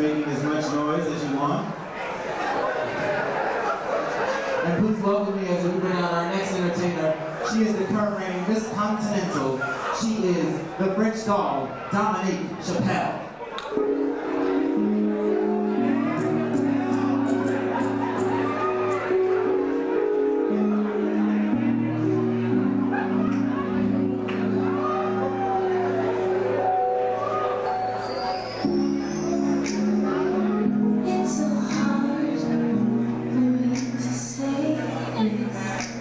making as much noise as you want. And please welcome me as we bring out our next entertainer. She is the current reigning Miss Continental. She is the French doll, Domanique Shappelle. Amém.